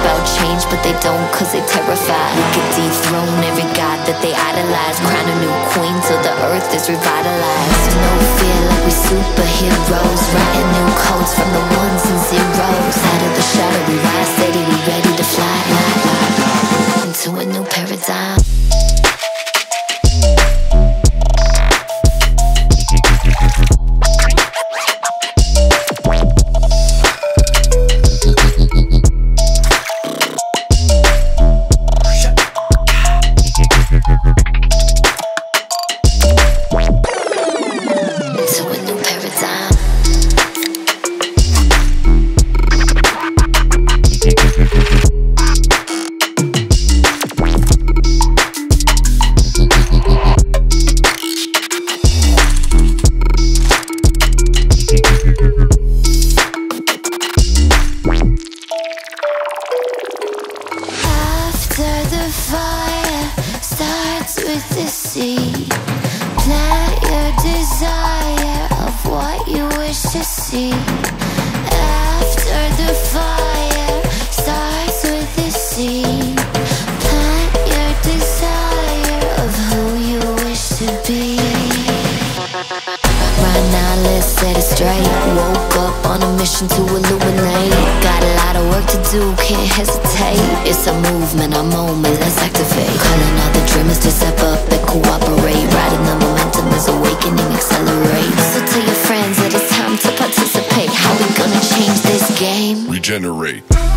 about change, but they don't cause they terrified. We could dethrone every god that they idolize. Crown a new queen till the earth is revitalized. No fear like we superheroes. Writing new codes from the ones and zeros. The fire starts with the seed, plant your desire of what you wish to see. After the fire starts with seed, plant your desire of who you wish to be. Set it straight. Woke up on a mission to illuminate. Got a lot of work to do, can't hesitate. It's a movement, a moment, let's activate. Calling all the dreamers to step up and cooperate. Riding the momentum as awakening accelerates. So tell your friends that it's time to participate. How we gonna change this game? Regenerate.